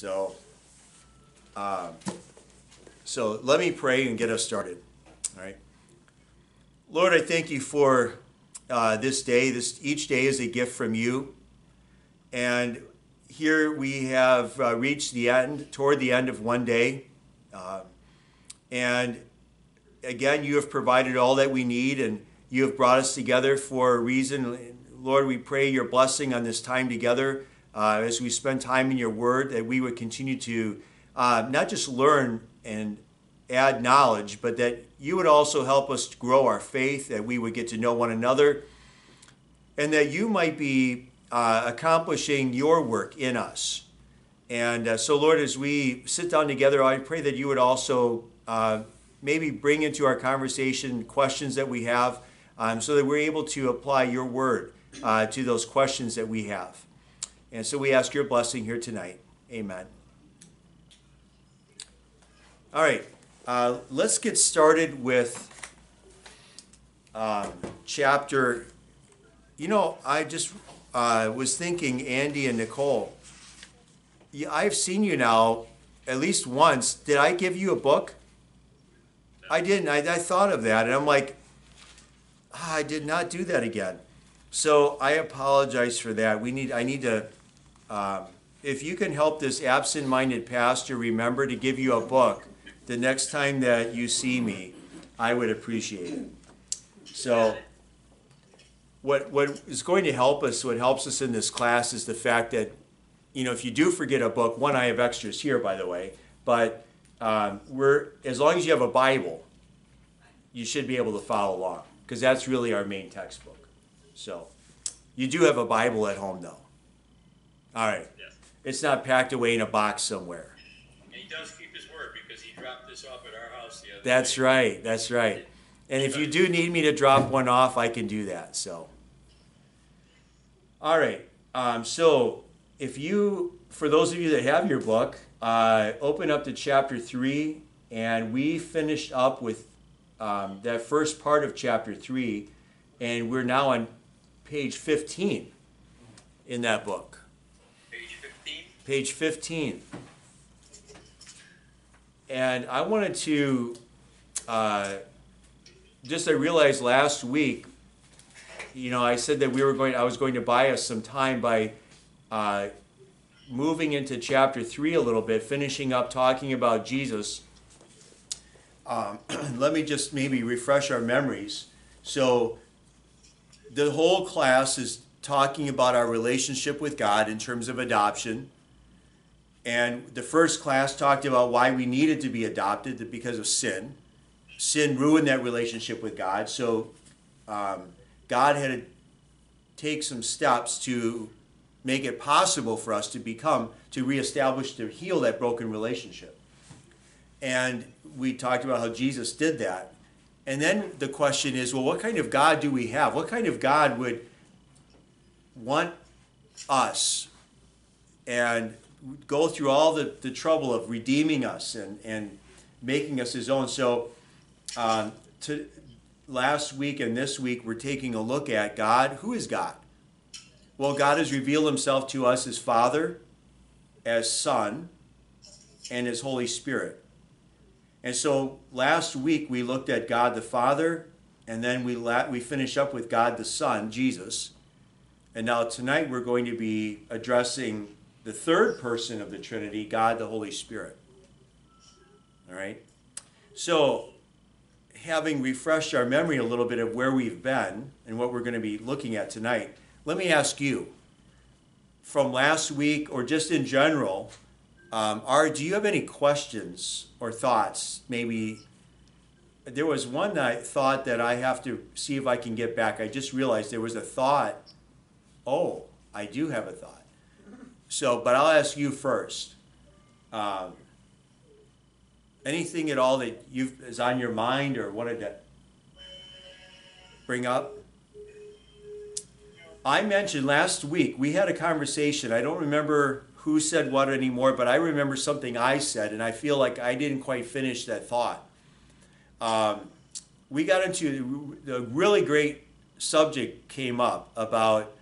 So, um, so let me pray and get us started. All right. Lord, I thank you for uh, this day. This each day is a gift from you, and here we have uh, reached the end, toward the end of one day, uh, and again, you have provided all that we need, and you have brought us together for a reason. Lord, we pray your blessing on this time together uh, as we spend time in your word, that we would continue to uh, not just learn and add knowledge, but that you would also help us grow our faith, that we would get to know one another, and that you might be uh, accomplishing your work in us. And uh, so, Lord, as we sit down together, I pray that you would also uh, maybe bring into our conversation questions that we have um, so that we're able to apply your word uh, to those questions that we have. And so we ask your blessing here tonight. Amen. All right, uh, let's get started with um, chapter. You know, I just uh, was thinking, Andy and Nicole, yeah, I've seen you now at least once. Did I give you a book? I didn't. I, I thought of that, and I'm like, ah, I did not do that again. So I apologize for that. We need. I need to. Um, if you can help this absent-minded pastor remember to give you a book the next time that you see me, I would appreciate it. So, what what is going to help us, what helps us in this class, is the fact that, you know, if you do forget a book, one I have extras here, by the way, but um, we're as long as you have a Bible, you should be able to follow along because that's really our main textbook. So, you do have a Bible at home, though. All right. Yes. It's not packed away in a box somewhere. And he does keep his word because he dropped this off at our house the other day. That's day. right. That's right. And if you do need me to drop one off, I can do that. So, all right. Um, so, if you, for those of you that have your book, uh, open up to chapter three, and we finished up with um, that first part of chapter three, and we're now on page 15 in that book. Page fifteen. And I wanted to, uh, just I realized last week, you know, I said that we were going, I was going to buy us some time by uh, moving into chapter 3 a little bit, finishing up talking about Jesus. Um, let me just maybe refresh our memories. So, the whole class is talking about our relationship with God in terms of adoption. And the first class talked about why we needed to be adopted because of sin. Sin ruined that relationship with God. So um, God had to take some steps to make it possible for us to become, to reestablish, to heal that broken relationship. And we talked about how Jesus did that. And then the question is well, what kind of God do we have? What kind of God would want us and go through all the, the trouble of redeeming us and, and making us his own. So, um, to, last week and this week, we're taking a look at God. Who is God? Well, God has revealed himself to us as Father, as Son, and as Holy Spirit. And so last week we looked at God the Father, and then we, la- we finish up with God the Son, Jesus. And now tonight we're going to be addressing the third person of the Trinity, God the Holy Spirit. All right? So, having refreshed our memory a little bit of where we've been and what we're going to be looking at tonight, let me ask you from last week or just in general, um, are, do you have any questions or thoughts? Maybe there was one that I thought that I have to see if I can get back. I just realized there was a thought. Oh, I do have a thought. So, but I'll ask you first. Um, anything at all that you is on your mind or wanted to bring up? I mentioned last week we had a conversation. I don't remember who said what anymore, but I remember something I said, and I feel like I didn't quite finish that thought. Um, we got into the really great subject came up about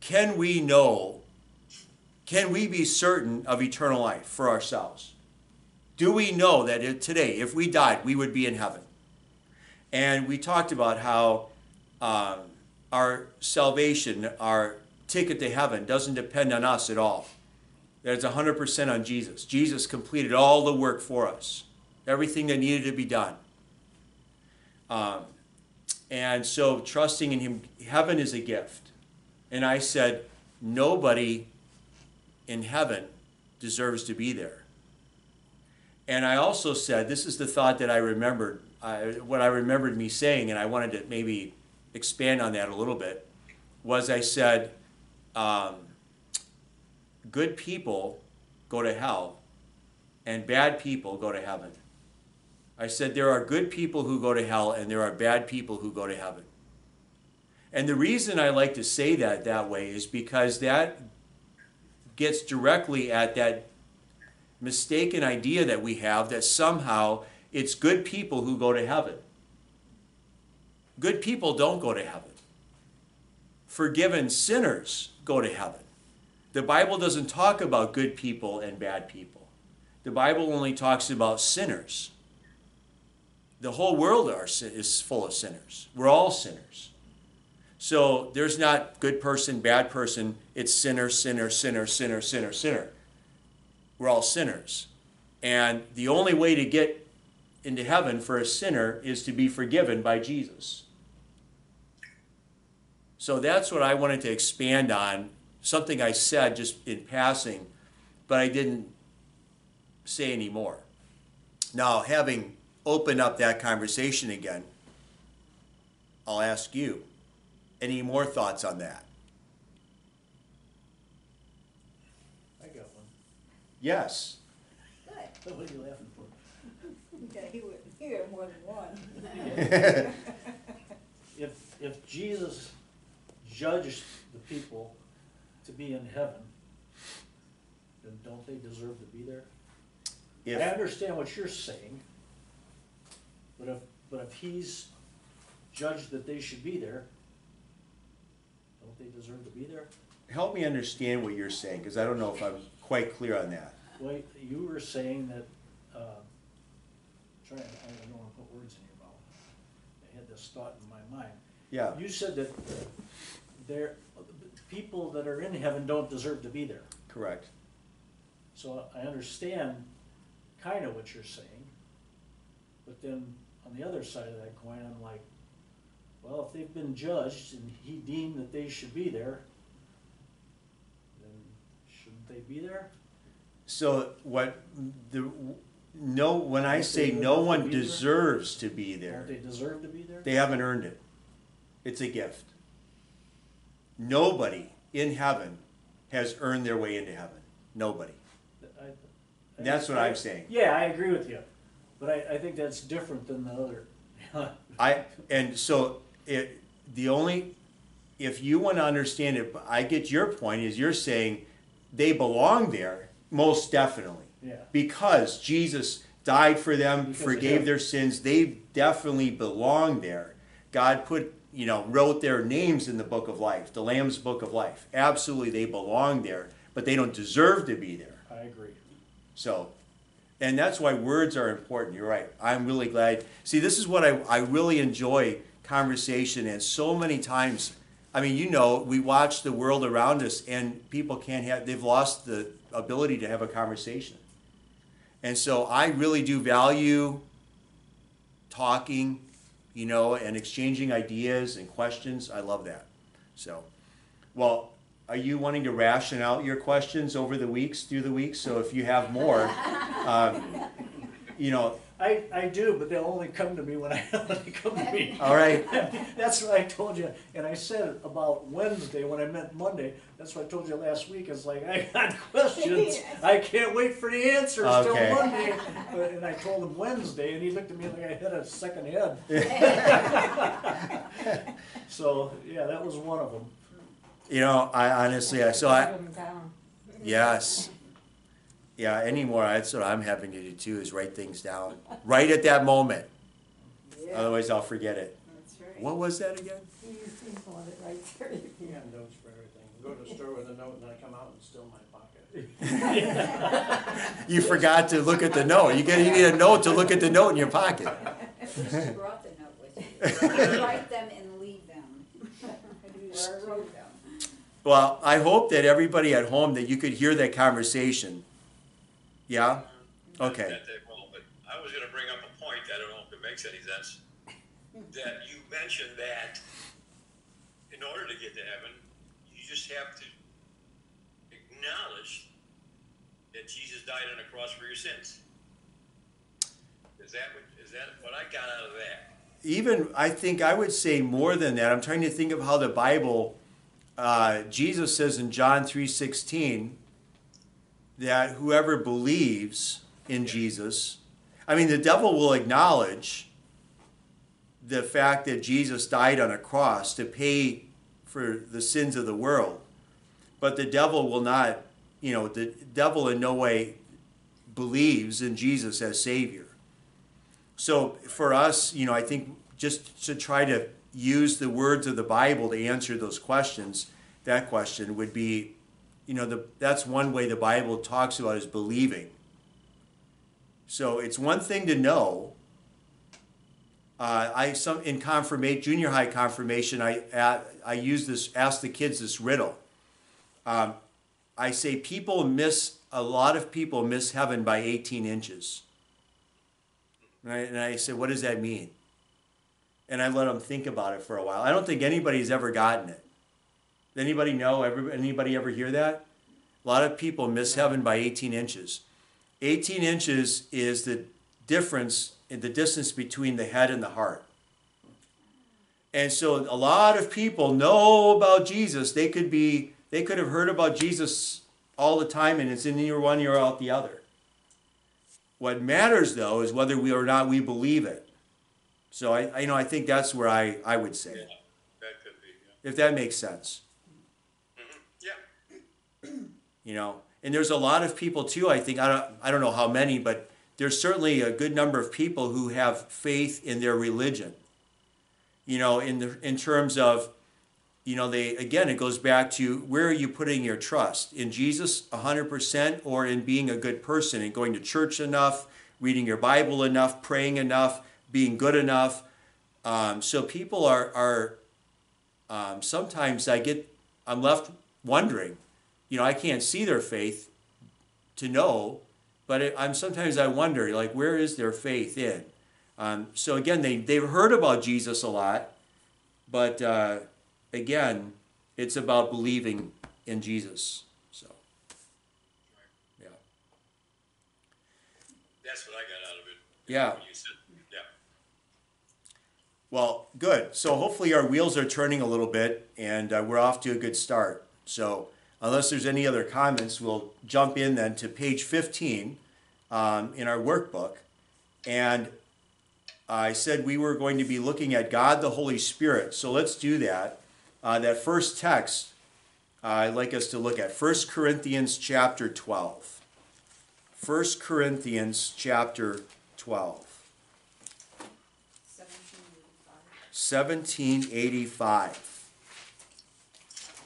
can we know can we be certain of eternal life for ourselves? Do we know that if, today, if we died, we would be in heaven? And we talked about how um, our salvation, our ticket to heaven, doesn't depend on us at all. That it's 100% on Jesus. Jesus completed all the work for us, everything that needed to be done. Um, and so trusting in Him, heaven is a gift. And I said, nobody in heaven deserves to be there. And I also said, this is the thought that I remembered, I, what I remembered me saying, and I wanted to maybe expand on that a little bit, was I said, um, good people go to hell, and bad people go to heaven. I said, there are good people who go to hell, and there are bad people who go to heaven. And the reason I like to say that that way is because that gets directly at that mistaken idea that we have that somehow it's good people who go to heaven. Good people don't go to heaven. Forgiven sinners go to heaven. The Bible doesn't talk about good people and bad people. The Bible only talks about sinners. The whole world are, is full of sinners. We're all sinners. So there's not good person, bad person. It's sinner, sinner, sinner, sinner, sinner, sinner. We're all sinners. And the only way to get into heaven for a sinner is to be forgiven by Jesus. So that's what I wanted to expand on. Something I said just in passing, but I didn't say any more. Now, having opened up that conversation again, I'll ask you any more thoughts on that? I got one. Yes. What are you laughing for? Yeah, he would, he had more than one. If, if Jesus judged the people to be in heaven, then don't they deserve to be there? I understand what you're saying, but if, but if he's judged that they should be there, they deserve to be there? help me understand what you're saying, because I don't know if I'm quite clear on that. Well, you were saying that, uh, trying, I don't wanna put words in your mouth. I had this thought in my mind. Yeah, You said that there, people that are in heaven don't deserve to be there. correct. So I understand kind of what you're saying. But then on the other side of that coin, I'm like, well, if they've been judged and he deemed that they should be there, then shouldn't they be there? So what, the, no, when I Don't say they no deserve to one be there? deserves to be there, Don't they deserve to be there? they haven't earned it. It's a gift. Nobody in heaven has earned their way into heaven. Nobody. I- I- That's what I'm saying. Yeah, I agree with you, but I, I think that's different than the other. I, and so it, the only, if you want to understand it, I get your point, is you're saying they belong there, most definitely. Yeah. Because Jesus died for them, Because forgave their sins, they definitely belong there. God put, you know, wrote their names in the book of life, the Lamb's book of life. Absolutely, they belong there, but they don't deserve to be there. I agree. So, and that's why words are important. You're right. I'm really glad. See, this is what I, I really enjoy conversation, and so many times, I mean, you know, we watch the world around us, and people can't have, they've lost the ability to have a conversation. And so I really do value talking, you know, and exchanging ideas and questions. I love that. So, well, are you wanting to ration out your questions over the weeks, through the weeks? So if you have more, um, you know, I, I do, but they'll only come to me when I, when they come to me. all right, That's what I told you, and I said about Wednesday when I meant Monday, that's what I told you last week, it's like, I got questions, I can't wait for the answers till Monday. But- And I told him Wednesday, and he looked at me like I had a second head. So, yeah, that was one of them. you know, I honestly, I, so I, Write 'em down. yes. Yeah, anymore, that's what I'm having to do too, is write things down, right at that moment. Yeah, Otherwise I'll forget it. that's right. What was that again? You you want it right there, you You can. have notes for everything. Go to the store with a note and then I come out and still my pocket. You forgot to look at the note. You get, you need a note to look at the note in your pocket. At least you brought the note with you. Write them and leave them. Where I wrote them. Well, I hope that everybody at home, that you could hear that conversation. Yeah? Okay. That they will, but I was gonna bring up a point, I don't know if it makes any sense, that you mentioned that in order to get to heaven, you just have to acknowledge that Jesus died on the cross for your sins. Is that what, is that what I got out of that? even I think I would say more than that. I'm trying to think of how the Bible, uh, Jesus says in John three sixteen that whoever believes in Jesus, I mean, the devil will acknowledge the fact that Jesus died on a cross to pay for the sins of the world, but the devil will not. You know, the devil in no way believes in Jesus as Savior. So for us, you know, I think just to try to use the words of the Bible to answer those questions, that question would be, you know, the, that's one way the Bible talks about is believing. So it's one thing to know. Uh, I some in confirmation, junior high confirmation, I I, I use this, ask the kids this riddle. Um, I say people miss a lot of people miss heaven by 18 inches. Right? And I say, what does that mean? And I let them think about it for a while. I don't think anybody's ever gotten it. Anybody know? Anybody ever hear that? A lot of people miss heaven by 18 inches. 18 inches is the difference in the distance between the head and the heart. And so a lot of people know about Jesus. They could be, they could have heard about Jesus all the time, and it's in year one, year out the other. What matters though is whether we or not we believe it. So I, I you know, I think that's where I, I would say, That could be, yeah. if that makes sense, Yeah, you know. And there's a lot of people too. I think I don't, I don't know how many, but there's certainly a good number of people who have faith in their religion. You know, in the in terms of, you know, they again it goes back to where are you putting your trust in Jesus 100% or in being a good person and going to church enough, reading your Bible enough, praying enough, being good enough. Um, so people are are um, sometimes I get I'm left wondering, you know, I can't see their faith to know, but it, I'm sometimes I wonder like where is their faith in? Um, so again, they they've heard about Jesus a lot, but uh, again, it's about believing in Jesus. So, yeah, that's what I got out of it. Yeah. When you said, yeah. well, good. So hopefully our wheels are turning a little bit, and uh, we're off to a good start. So unless there's any other comments, we'll jump in then to page 15 um, in our workbook, and I said we were going to be looking at God the Holy Spirit. So let's do that. Uh, that first text uh, I'd like us to look at 1 Corinthians chapter 12. 1 Corinthians chapter 12. Seventeen eighty-five. 1785,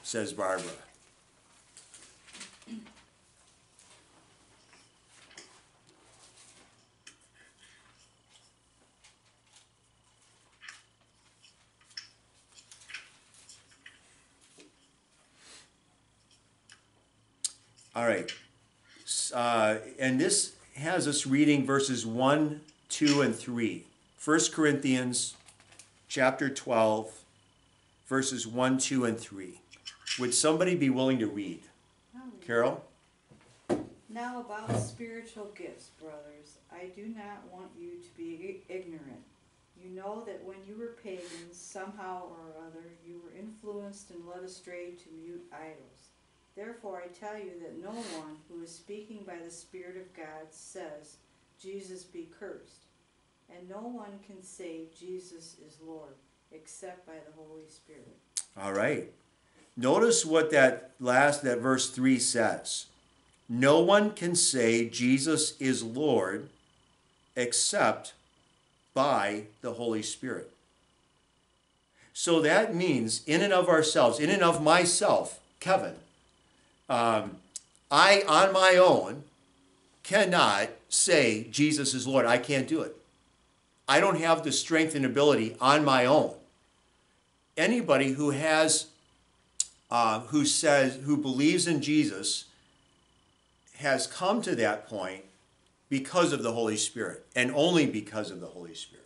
says Barbara. All right. Uh, and this has us reading verses 1, 2, and 3. 1 Corinthians chapter 12, verses 1, 2, and 3. Would somebody be willing to read? Carol? Now about spiritual gifts, brothers, I do not want you to be ignorant. You know that when you were pagans, somehow or other, you were influenced and led astray to mute idols. Therefore I tell you that no one who is speaking by the Spirit of God says, Jesus be cursed. And no one can say Jesus is Lord, except by the Holy Spirit. All right. Notice what that last, that verse 3 says. No one can say Jesus is Lord except by the Holy Spirit. So that means, in and of ourselves, in and of myself, Kevin, um, I, on my own, cannot say Jesus is Lord. I can't do it. I don't have the strength and ability on my own. Anybody who has, uh, who says, who believes in Jesus, has come to that point because of the Holy Spirit, and only because of the Holy Spirit.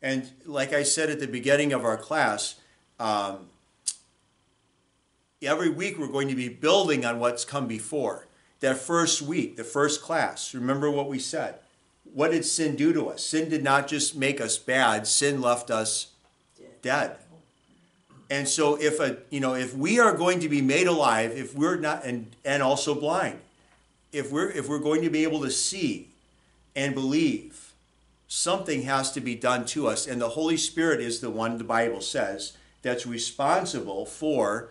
And like I said at the beginning of our class, um, every week we're going to be building on what's come before. That first week, the first class, remember what we said. What did sin do to us? Sin did not just make us bad, sin left us dead. And so if a you know, if we are going to be made alive, if we're not and and also blind, if we're if we're going to be able to see and believe, something has to be done to us. And the Holy Spirit is the one the Bible says that's responsible for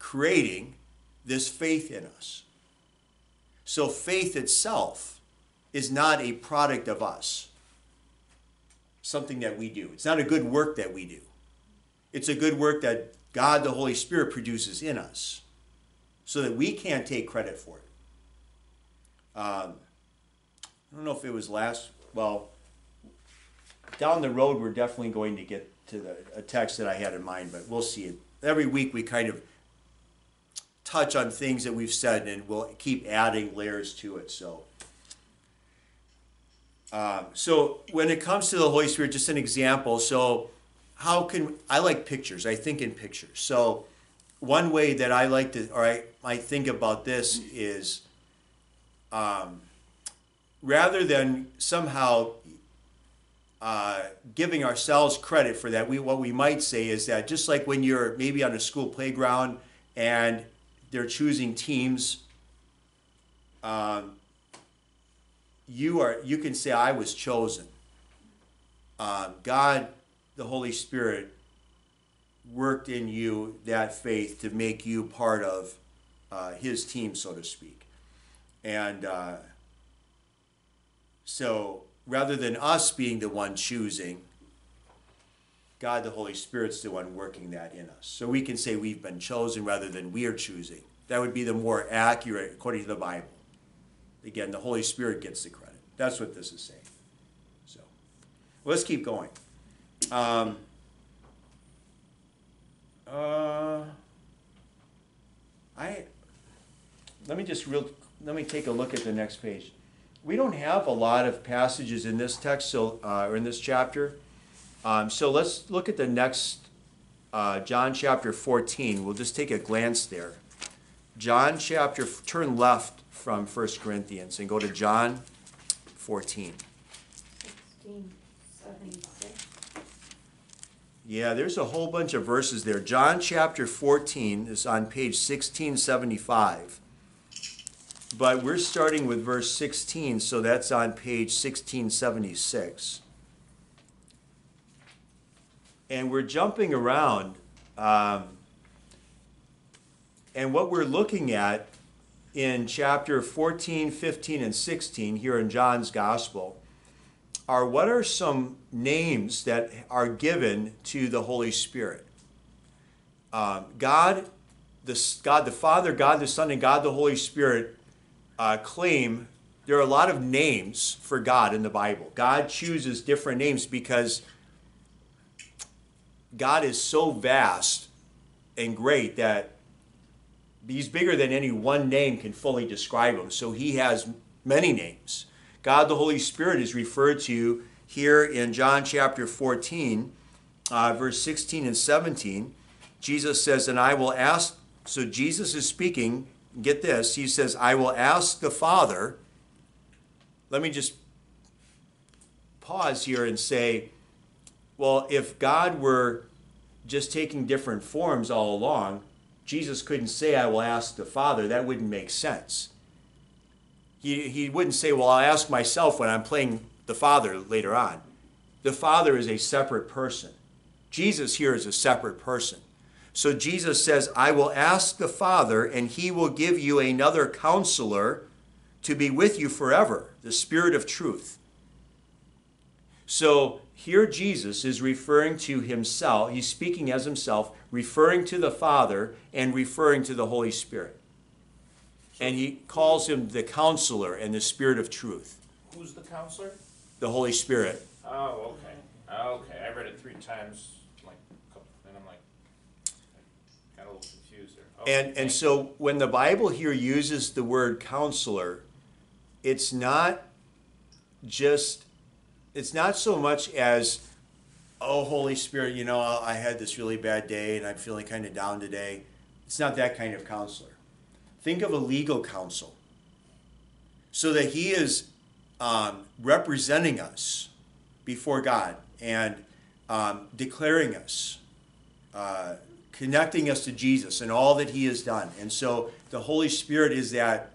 creating this faith in us. So faith itself is not a product of us, something that we do. It's not a good work that we do. It's a good work that God, the Holy Spirit, produces in us so that we can't take credit for it. Um, I don't know if it was last, well, down the road, we're definitely going to get to the, a text that I had in mind, but we'll see. It. Every week, we kind of touch on things that we've said and we'll keep adding layers to it. So, um, so when it comes to the Holy Spirit, just an example. So, how can I like pictures? I think in pictures. So, one way that I like to, or I, I think about this is, um, rather than somehow uh, giving ourselves credit for that, we what we might say is that just like when you're maybe on a school playground and they're choosing teams. Um, you are you can say I was chosen. Uh, God, the Holy Spirit, worked in you that faith to make you part of uh, His team, so to speak, and uh, so rather than us being the one choosing. God the Holy Spirit's the one working that in us. So we can say we've been chosen rather than we are choosing. That would be the more accurate according to the Bible. Again, the Holy Spirit gets the credit. That's what this is saying. So let's keep going. Um, uh, I let me just real let me take a look at the next page. We don't have a lot of passages in this text, so uh, or in this chapter. Um, so let's look at the next, uh, John chapter 14. We'll just take a glance there. John chapter, turn left from 1 Corinthians and go to John 14. Sixteen seventy-six. Yeah, there's a whole bunch of verses there. John chapter 14 is on page 1675. But we're starting with verse 16, so that's on page 1676. And we're jumping around. Um, and what we're looking at in chapter 14, 15, and 16 here in John's Gospel are what are some names that are given to the Holy Spirit? Um, God, the, God the Father, God the Son, and God the Holy Spirit uh, claim there are a lot of names for God in the Bible. God chooses different names because God is so vast and great that he's bigger than any one name can fully describe him. So he has many names. God the Holy Spirit is referred to here in John chapter 14, uh, verse 16 and 17. Jesus says, And I will ask, so Jesus is speaking, get this, he says, I will ask the Father. Let me just pause here and say, well, if God were just taking different forms all along, Jesus couldn't say, I will ask the Father. That wouldn't make sense. He, he wouldn't say, Well, I'll ask myself when I'm playing the Father later on. The Father is a separate person. Jesus here is a separate person. So Jesus says, I will ask the Father, and he will give you another counselor to be with you forever, the Spirit of truth. So here Jesus is referring to himself, he's speaking as himself, referring to the Father, and referring to the Holy Spirit. And he calls him the counselor and the spirit of truth, Who's the counselor? the Holy Spirit. Oh, okay. Okay, I read it three times, like, couple- and I'm like, I got a little confused there. Okay, And, and so when the Bible here uses the word counselor, it's not just, it's not so much as, oh, Holy Spirit, you know, I had this really bad day and I'm feeling kind of down today. It's not that kind of counselor. Think of a legal counsel. So that he is um, representing us before God and um, declaring us uh, connecting us to Jesus and all that He has done. And so the Holy Spirit is that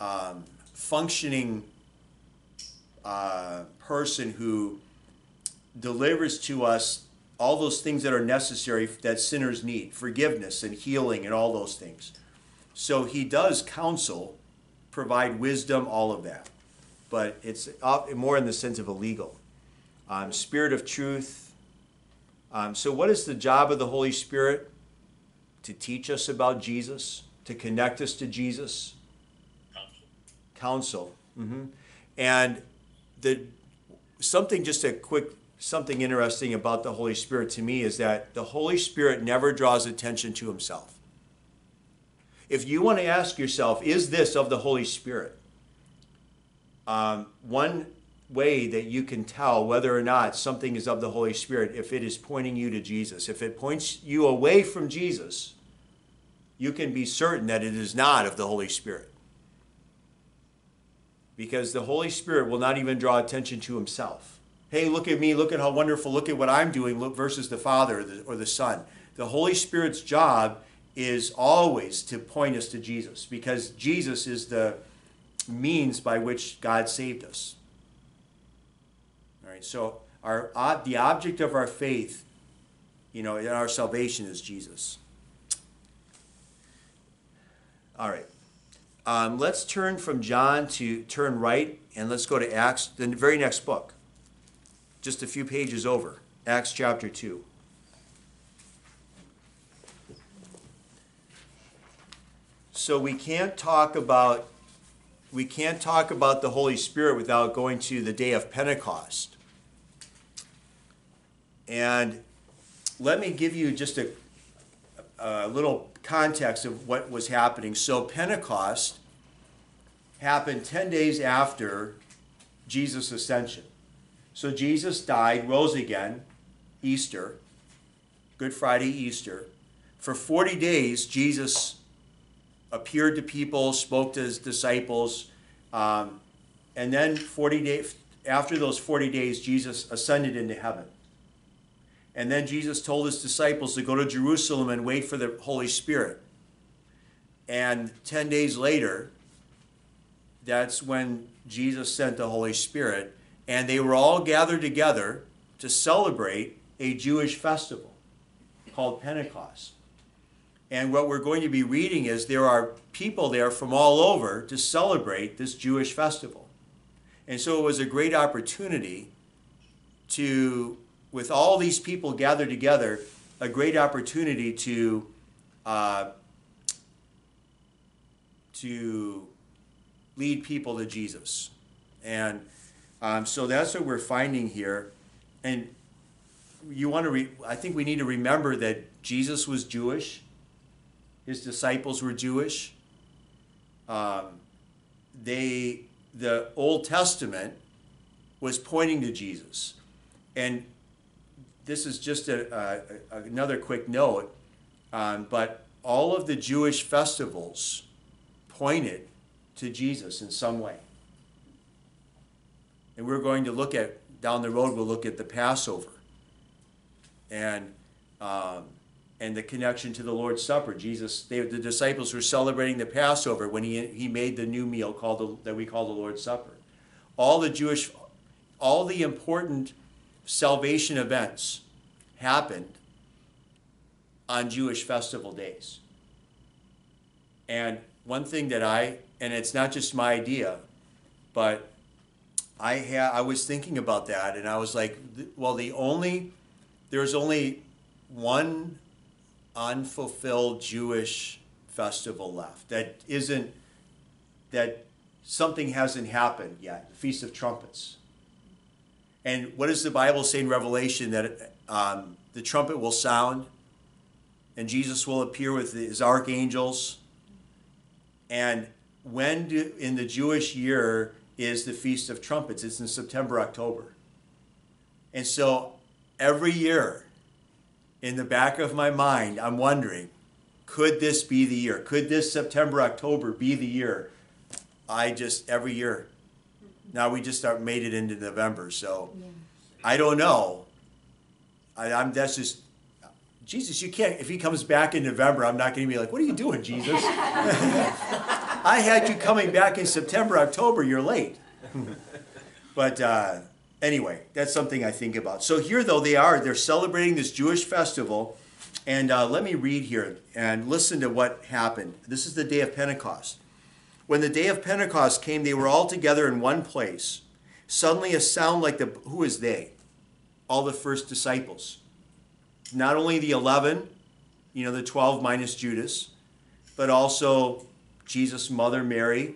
um, functioning uh, person who delivers to us all those things that are necessary that sinners need forgiveness and healing and all those things. So He does counsel, provide wisdom, all of that. But it's uh, more in the sense of a legal. Um, spirit of truth, um, so, what is the job of the Holy Spirit? To teach us about Jesus, to connect us to Jesus, Counsel. counsel. hmm And the something just a quick something interesting about the Holy Spirit to me is that the Holy Spirit never draws attention to himself. If you want to ask yourself, is this of the Holy Spirit? Um, one way that you can tell whether or not something is of the Holy Spirit if it is pointing you to Jesus. If it points you away from Jesus, you can be certain that it is not of the Holy Spirit. Because the Holy Spirit will not even draw attention to himself. Hey, look at me, look at how wonderful, look at what I'm doing, look versus the Father or the, or the Son. The Holy Spirit's job is always to point us to Jesus because Jesus is the means by which God saved us. All right, so our the object of our faith, you know, in our salvation is Jesus. All right, um, let's turn from John to turn right, and let's go to Acts, the very next book, just a few pages over, Acts chapter two. So we can't talk about we can't talk about the Holy Spirit without going to the day of Pentecost. And let me give you just a, a little context of what was happening. So, Pentecost happened 10 days after Jesus' ascension. So, Jesus died, rose again, Easter, Good Friday, Easter. For 40 days, Jesus appeared to people, spoke to his disciples, um, and then 40 days after those 40 days, Jesus ascended into heaven. And then Jesus told his disciples to go to Jerusalem and wait for the Holy Spirit. And 10 days later, that's when Jesus sent the Holy Spirit, and they were all gathered together to celebrate a Jewish festival called Pentecost. And what we're going to be reading is there are people there from all over to celebrate this Jewish festival. And so it was a great opportunity to, with all these people gathered together, a great opportunity to, uh, to lead people to Jesus. And um, so that's what we're finding here. And you want to, re- I think we need to remember that Jesus was Jewish his disciples were Jewish. Um, they, the Old Testament was pointing to Jesus. And this is just a, a, another quick note, um, but all of the Jewish festivals pointed to Jesus in some way. And we're going to look at, down the road, we'll look at the Passover. And um, and the connection to the Lord's Supper. Jesus, they, the disciples were celebrating the Passover when he, he made the new meal called the, that we call the Lord's Supper. All the Jewish, all the important salvation events happened on Jewish festival days. And one thing that I, and it's not just my idea, but I ha- I was thinking about that, and I was like, well, the only there's only one unfulfilled Jewish festival left that isn't that something hasn't happened yet, the Feast of Trumpets. And what does the Bible say in Revelation that um, the trumpet will sound and Jesus will appear with his archangels? And when do, in the Jewish year is the Feast of Trumpets? It's in September, October. And so every year in the back of my mind, I'm wondering, could this be the year? Could this September, October be the year? I just, every year. Now we just start, made it into November, so I don't know. I, I'm, that's just, Jesus, you can't, if he comes back in November, I'm not going to be like, what are you doing, Jesus? I had you coming back in September, October, you're late. but uh, anyway, that's something I think about. So here, though, they are, they're celebrating this Jewish festival. And uh, let me read here and listen to what happened. This is the day of Pentecost. When the day of Pentecost came, they were all together in one place. Suddenly, a sound like the who is they? All the first disciples. Not only the 11, you know, the 12 minus Judas, but also Jesus' mother Mary,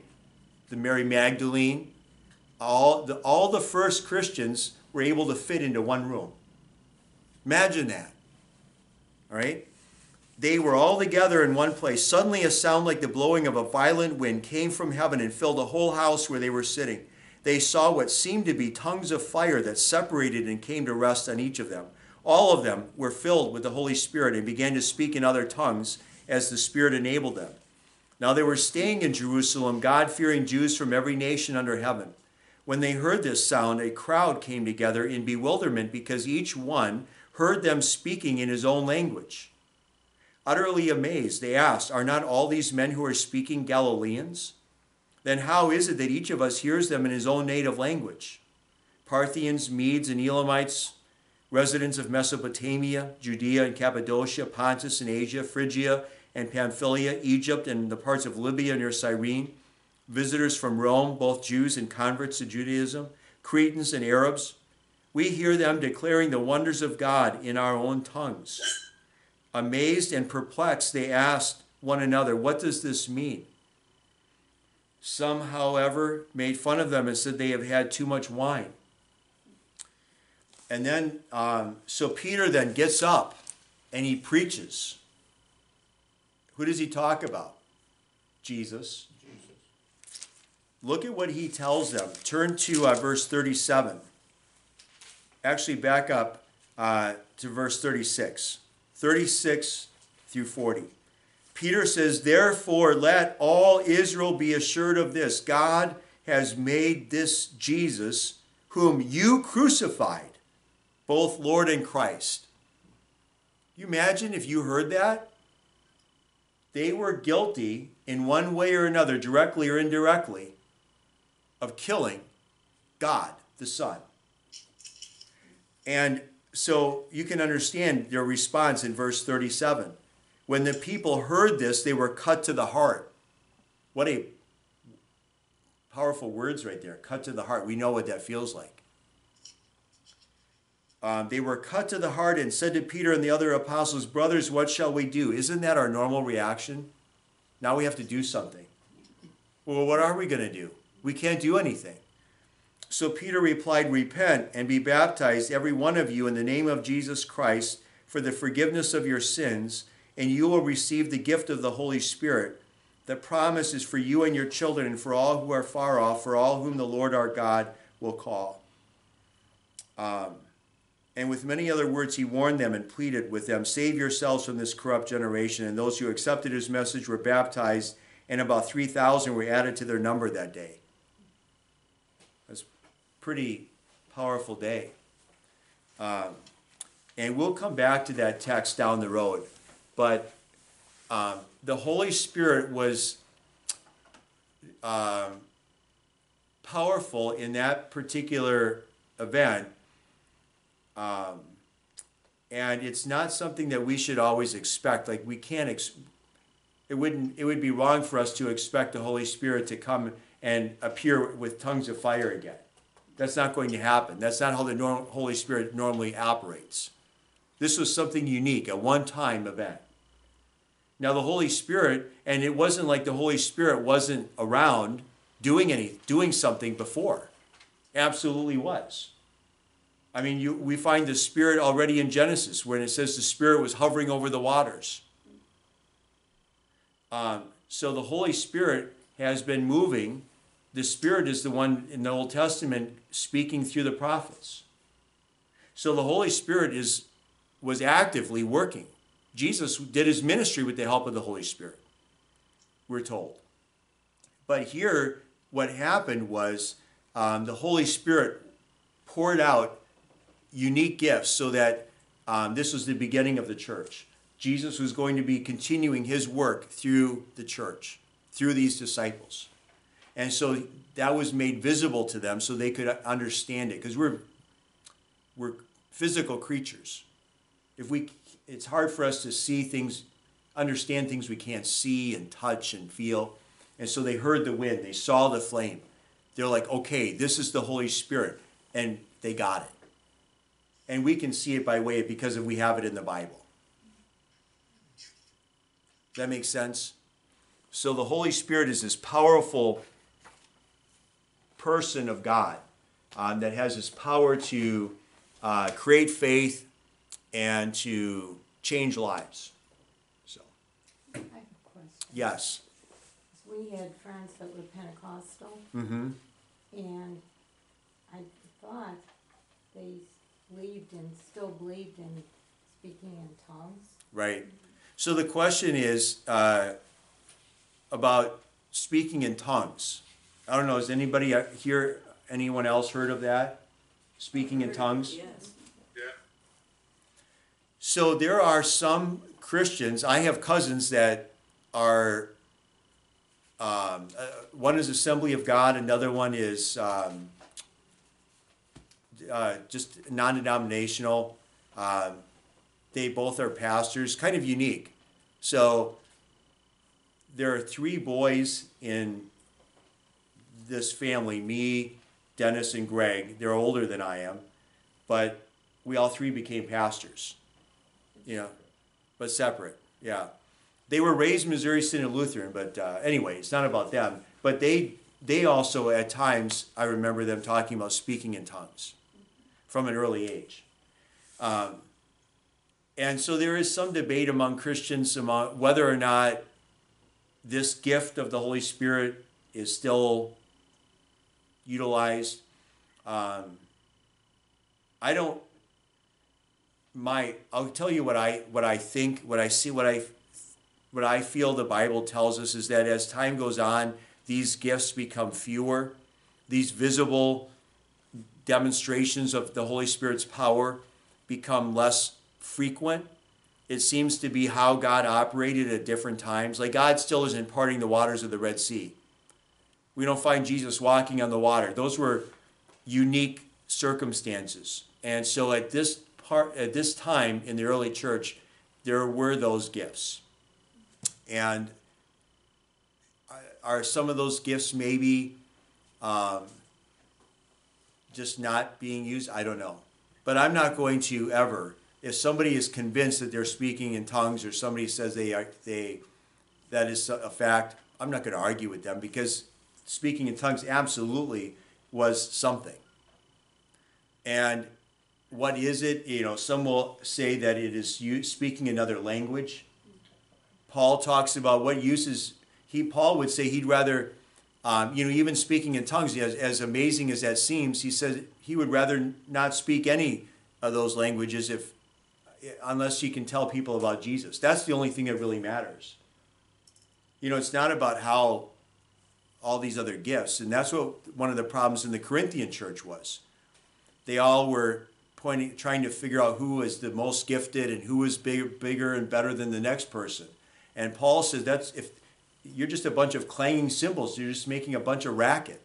the Mary Magdalene. All the, all the first Christians were able to fit into one room. Imagine that. All right? They were all together in one place. Suddenly, a sound like the blowing of a violent wind came from heaven and filled the whole house where they were sitting. They saw what seemed to be tongues of fire that separated and came to rest on each of them. All of them were filled with the Holy Spirit and began to speak in other tongues as the Spirit enabled them. Now they were staying in Jerusalem, God fearing Jews from every nation under heaven. When they heard this sound, a crowd came together in bewilderment because each one heard them speaking in his own language. Utterly amazed, they asked, Are not all these men who are speaking Galileans? Then how is it that each of us hears them in his own native language? Parthians, Medes, and Elamites, residents of Mesopotamia, Judea and Cappadocia, Pontus and Asia, Phrygia and Pamphylia, Egypt, and the parts of Libya near Cyrene, visitors from Rome, both Jews and converts to Judaism, Cretans and Arabs. We hear them declaring the wonders of God in our own tongues. Amazed and perplexed, they asked one another, What does this mean? Some, however, made fun of them and said they have had too much wine. And then, um, so Peter then gets up and he preaches. Who does he talk about? Jesus. Jesus. Look at what he tells them. Turn to uh, verse 37. Actually, back up uh, to verse 36. 36 through 40. Peter says, Therefore, let all Israel be assured of this God has made this Jesus, whom you crucified, both Lord and Christ. You imagine if you heard that? They were guilty in one way or another, directly or indirectly, of killing God the Son. And so you can understand their response in verse 37. When the people heard this, they were cut to the heart. What a powerful words right there. Cut to the heart. We know what that feels like. Um, they were cut to the heart and said to Peter and the other apostles, Brothers, what shall we do? Isn't that our normal reaction? Now we have to do something. Well, what are we going to do? We can't do anything. So Peter replied, Repent and be baptized, every one of you, in the name of Jesus Christ, for the forgiveness of your sins, and you will receive the gift of the Holy Spirit. The promise is for you and your children, and for all who are far off, for all whom the Lord our God will call. Um, and with many other words, he warned them and pleaded with them Save yourselves from this corrupt generation. And those who accepted his message were baptized, and about 3,000 were added to their number that day. Pretty powerful day. Um, and we'll come back to that text down the road. But um, the Holy Spirit was um, powerful in that particular event um, and it's not something that we should always expect. Like we can't. Ex- it wouldn't. It would be wrong for us to expect the Holy Spirit to come and appear with tongues of fire again. That's not going to happen. That's not how the norm- Holy Spirit normally operates. This was something unique, a one-time event. Now the Holy Spirit, and it wasn't like the Holy Spirit wasn't around doing any doing something before. Absolutely was. I mean, you, we find the Spirit already in Genesis when it says the Spirit was hovering over the waters. Um, so the Holy Spirit has been moving. The Spirit is the one in the Old Testament speaking through the prophets. So the Holy Spirit is was actively working. Jesus did his ministry with the help of the Holy Spirit. We're told. But here, what happened was um, the Holy Spirit poured out unique gifts so that um, this was the beginning of the church. Jesus was going to be continuing his work through the church, through these disciples. And so that was made visible to them so they could understand it because we're we're physical creatures. If we it's hard for us to see things, understand things we can't see and touch and feel. And so they heard the wind, they saw the flame. They're like, "Okay, this is the Holy Spirit." And they got it. And we can see it by way of because of we have it in the Bible. Does that make sense? So the Holy Spirit is this powerful person of God um, that has this power to uh, create faith and to change lives. So, I have a question. yes. We had friends that were Pentecostal, Mm-hmm. and I thought they believed and still believed in speaking in tongues. Right. So the question is uh, about speaking in tongues. I don't know. Has anybody here, anyone else heard of that? Speaking in tongues? Yes. Yeah. So there are some Christians. I have cousins that are. Um, uh, one is Assembly of God. Another one is um, uh, just non-denominational. Um, they both are pastors. Kind of unique. So there are three boys in this family. Me, Dennis, and Greg. They're older than I am, but we all three became pastors. You know, but separate. Yeah, they were raised Missouri Synod Lutheran, but uh, anyway, it's not about them. But they they also at times I remember them talking about speaking in tongues from an early age. Um, and so there is some debate among Christians among whether or not this gift of the Holy Spirit is still utilized. Um, I don't my I'll tell you what I what I think what I see what I what I feel the Bible tells us is that as time goes on these gifts become fewer. These visible demonstrations of the Holy Spirit's power become less frequent. It seems to be how God operated at different times. Like God still is imparting the waters of the Red Sea we don't find Jesus walking on the water those were unique circumstances and so at this part at this time in the early church, there were those gifts, and are some of those gifts maybe um, just not being used? I don't know, but I'm not going to ever. If somebody is convinced that they're speaking in tongues, or somebody says they are they that is a fact, I'm not going to argue with them because speaking in tongues absolutely was something. And what is it? You know, some will say that it is you speaking another language. Paul talks about what uses he. Paul would say he'd rather, um, you know, even speaking in tongues, as, as amazing as that seems, he says he would rather not speak any of those languages if, unless he can tell people about Jesus. That's the only thing that really matters. You know, it's not about how all these other gifts, and that's what one of the problems in the Corinthian church was. They all were pointing, trying to figure out who was the most gifted and who was bigger, bigger and better than the next person. And Paul says that's if you're just a bunch of clanging cymbals, you're just making a bunch of racket.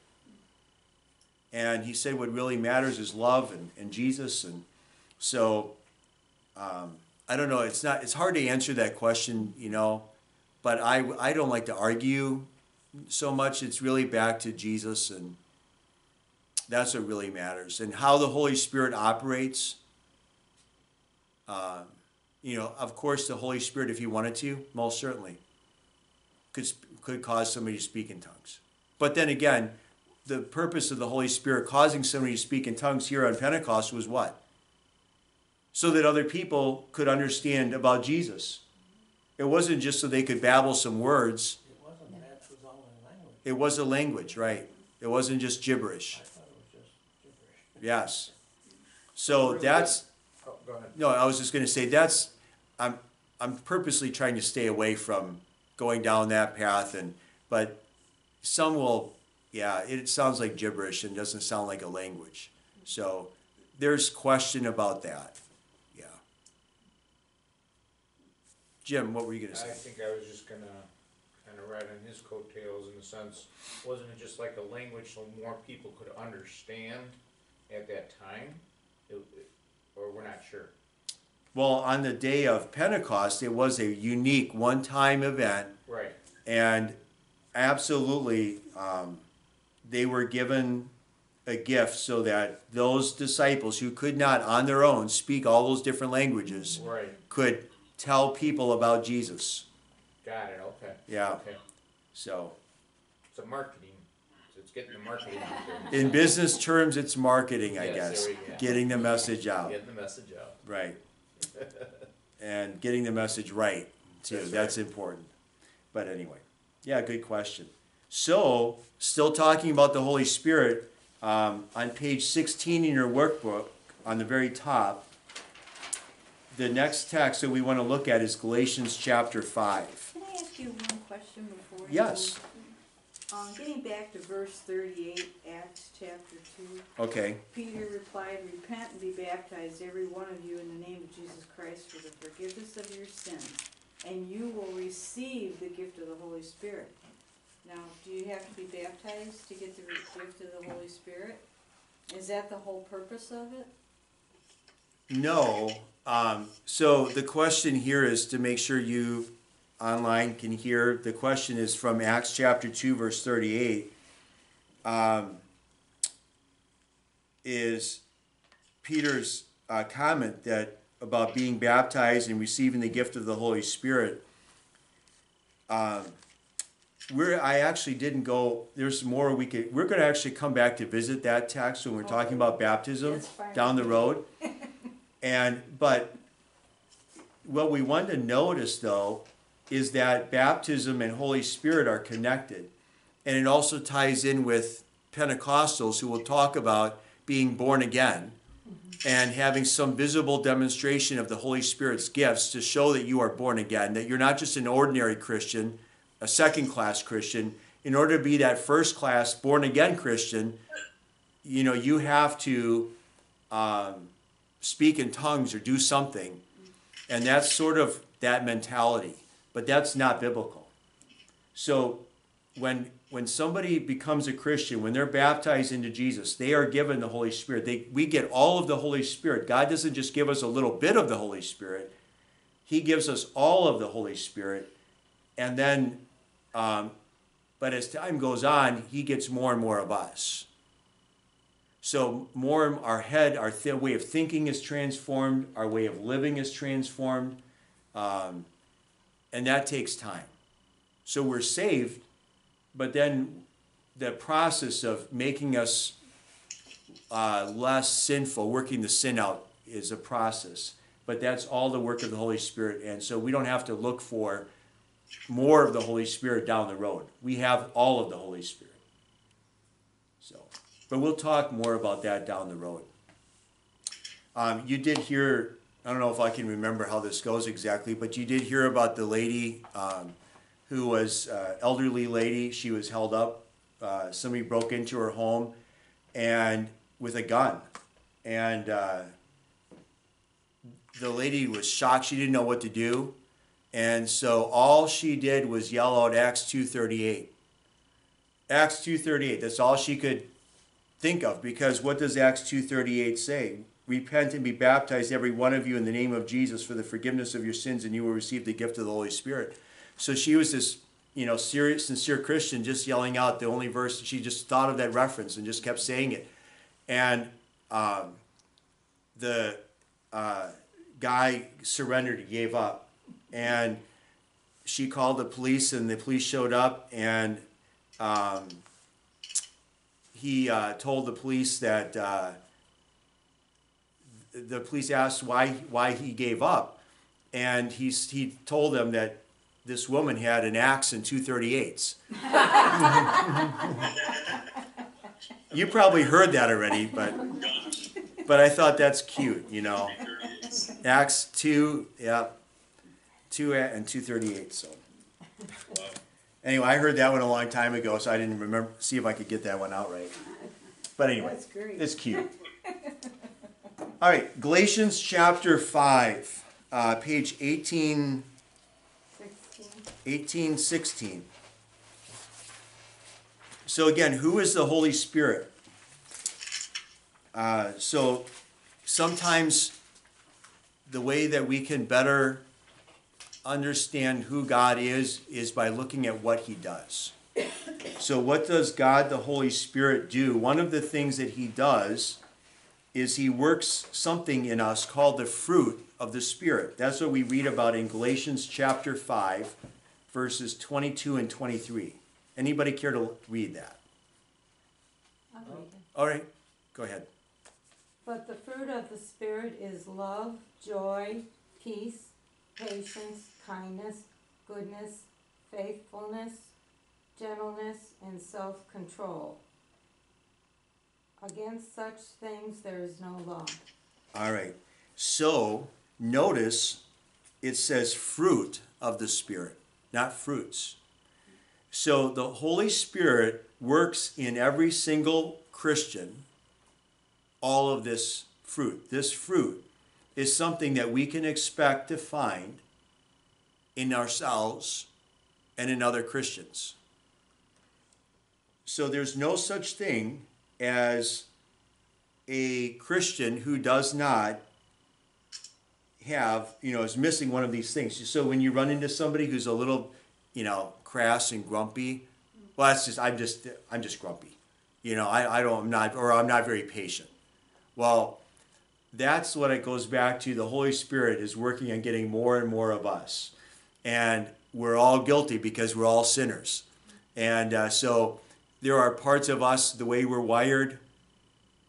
And he said what really matters is love and, and Jesus. And so um, I don't know. It's not. It's hard to answer that question, you know. But I I don't like to argue so much. It's really back to Jesus and that's what really matters. And how the Holy Spirit operates, uh, You know, of course, the Holy Spirit, if He wanted to, most certainly, could could cause somebody to speak in tongues. But then again, the purpose of the Holy Spirit causing somebody to speak in tongues here on Pentecost was what? So that other people could understand about Jesus. It wasn't just so they could babble some words. It wasn't, that was all in language. It was a language, right? It wasn't just gibberish. I thought it was just gibberish. Yes. So that's Oh, go ahead. no, I was just gonna say that's I'm I'm purposely trying to stay away from going down that path and but some will yeah, it sounds like gibberish and doesn't sound like a language. So there's question about that. Yeah. Jim, what were you gonna say? I think I was just gonna kinda ride on his coattails in a sense, wasn't it just like a language so more people could understand at that time? It- it- Or we're not sure. Well, on the day of Pentecost, it was a unique one-time event Right. And absolutely, um, they were given a gift so that those disciples who could not on their own speak all those different languages Right. could tell people about Jesus. Got it, okay. Yeah. Okay. So, So marketing, so it's getting the marketing out there. in business terms, it's marketing, I Yes, guess. there we go. Getting the message out. Getting the message out. Right. And getting the message right, too. That's That's, important. But anyway, yeah, good question. So, still talking about the Holy Spirit, um, on page 16 in your workbook, on the very top, the next text that we want to look at is Galatians chapter 5. Ask you one question before? you Yes. Um, getting back to verse thirty-eight, Acts chapter two, Okay, Peter replied, Repent and be baptized, every one of you, in the name of Jesus Christ for the forgiveness of your sins, and you will receive the gift of the Holy Spirit. Now, do you have to be baptized to get the re- gift of the Holy Spirit? Is that the whole purpose of it? no. Um, so, the question here is to make sure you online can hear. The question is from Acts chapter 2, verse 38. Um, is Peter's uh, comment that about being baptized and receiving the gift of the Holy Spirit. Um, we're I actually didn't go. There's more we could. We're going to actually come back to visit that text when we're talking about baptism down the road. and but what we want to notice though is that baptism and Holy Spirit are connected, and it also ties in with Pentecostals who will talk about being born again and having some visible demonstration of the Holy Spirit's gifts to show that you are born again, that you're not just an ordinary Christian, a second class Christian. In order to be that first class born again Christian, you know, you have to um, speak in tongues or do something. And that's sort of that mentality, but that's not biblical. So when when somebody becomes a Christian, when they're baptized into Jesus, they are given the Holy Spirit. They, we get all of the Holy Spirit. God doesn't just give us a little bit of the Holy Spirit; He gives us all of the Holy Spirit, and then, um, but as time goes on, He gets more and more of us. So more our head, our th- way of thinking is transformed, our way of living is transformed, um, and that takes time. So we're saved, but then the process of making us uh, less sinful, working the sin out, is a process. But that's all the work of the Holy Spirit, and so we don't have to look for more of the Holy Spirit down the road. We have all of the Holy Spirit. So, but we'll talk more about that down the road. Um, you did hear, I don't know if I can remember how this goes exactly, but you did hear about the lady um, who was uh, elderly lady. She was held up. Uh, somebody broke into her home and with a gun, and uh, the lady was shocked. She didn't know what to do, and so all she did was yell out Acts two thirty eight. Acts two thirty eight. That's all she could think of because what does Acts 2:38 say? Repent and be baptized every one of you in the name of Jesus for the forgiveness of your sins and you will receive the gift of the Holy Spirit. So she was this, you know, serious sincere Christian just yelling out the only verse she just thought of that reference and just kept saying it. And um, the uh, guy surrendered, he gave up. And she called the police, and the police showed up, and um, he uh, told the police that uh, the police asked why why he gave up, and he he told them that this woman had an axe and two thirty eights. you probably heard that already, but but I thought that's cute, you know. Axe two, yeah, two and two 38s. So anyway, I heard that one a long time ago, so I didn't remember see if I could get that one out right. But anyway, That's great. it's cute. All right, Galatians chapter 5, uh, page 18, Sixteen. 18, 16. So, again, who is the Holy Spirit? Uh, so, sometimes the way that we can better understand who God is is by looking at what He does. So, what does God the Holy Spirit do? One of the things that He does is He works something in us called the fruit of the Spirit. That's what we read about in Galatians chapter 5, verses 22 and 23. Anybody care to read that? I'll read it. All right, go ahead. But the fruit of the Spirit is love, joy, peace, patience, kindness, goodness, faithfulness, gentleness, and self control. Against such things there is no law. All right. So notice it says fruit of the Spirit, not fruits. So the Holy Spirit works in every single Christian all of this fruit. This fruit is something that we can expect to find in ourselves and in other Christians. So there's no such thing as a Christian who does not have, you know, is missing one of these things. So when you run into somebody who's a little, you know, crass and grumpy, well, that's just, I'm just, I'm just grumpy. You know, I, I don't, I'm not, or I'm not very patient. Well, that's what it goes back to. The Holy Spirit is working on getting more and more of us. And we're all guilty because we're all sinners. And uh, so there are parts of us, the way we're wired,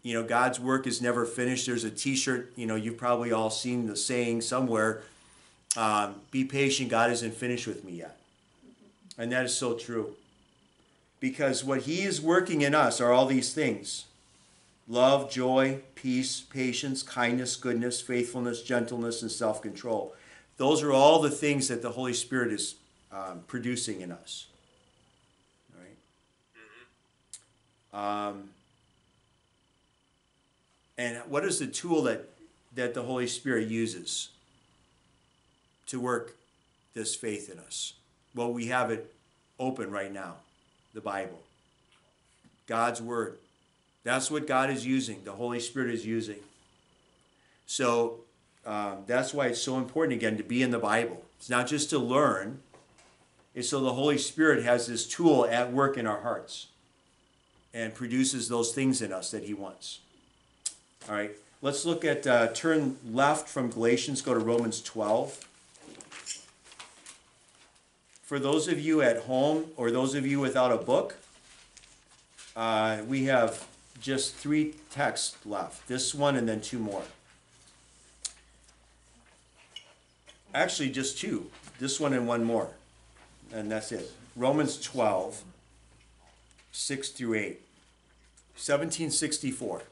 you know, God's work is never finished. There's a T-shirt, you know, you've probably all seen the saying somewhere, um, "Be patient, God isn't finished with me yet," and that is so true. Because what He is working in us are all these things: love, joy, peace, patience, kindness, goodness, faithfulness, gentleness, and self-control. Those are all the things that the Holy Spirit is um, producing in us. All right. Um, and what is the tool that, that the Holy Spirit uses to work this faith in us? Well, we have it open right now the Bible, God's Word. That's what God is using, the Holy Spirit is using. So um, that's why it's so important, again, to be in the Bible. It's not just to learn, it's so the Holy Spirit has this tool at work in our hearts and produces those things in us that He wants. All right, let's look at, uh, turn left from Galatians, go to Romans 12. For those of you at home or those of you without a book, uh, we have just three texts left this one and then two more. Actually, just two this one and one more. And that's it. Romans 12, 6 through 8. 1764.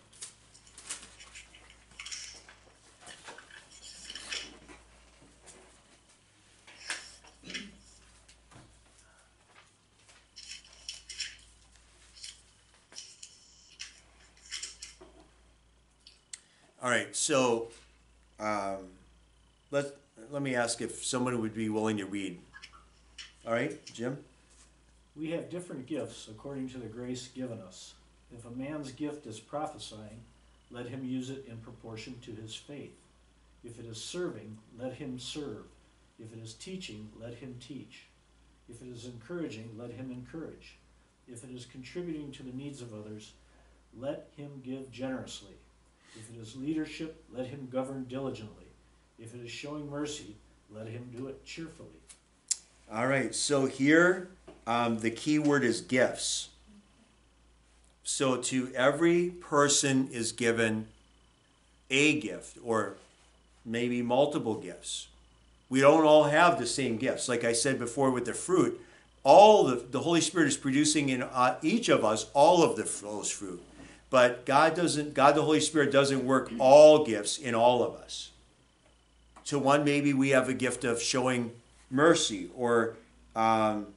All right, so um, let, let me ask if someone would be willing to read. All right, Jim? We have different gifts according to the grace given us. If a man's gift is prophesying, let him use it in proportion to his faith. If it is serving, let him serve. If it is teaching, let him teach. If it is encouraging, let him encourage. If it is contributing to the needs of others, let him give generously. If it is leadership, let him govern diligently. If it is showing mercy, let him do it cheerfully. All right, so here um, the key word is gifts. So to every person is given a gift or maybe multiple gifts. We don't all have the same gifts. Like I said before with the fruit, all the, the Holy Spirit is producing in uh, each of us all of the, those fruit. But God doesn't, God the Holy Spirit doesn't work all gifts in all of us. To one, maybe we have a gift of showing mercy or um,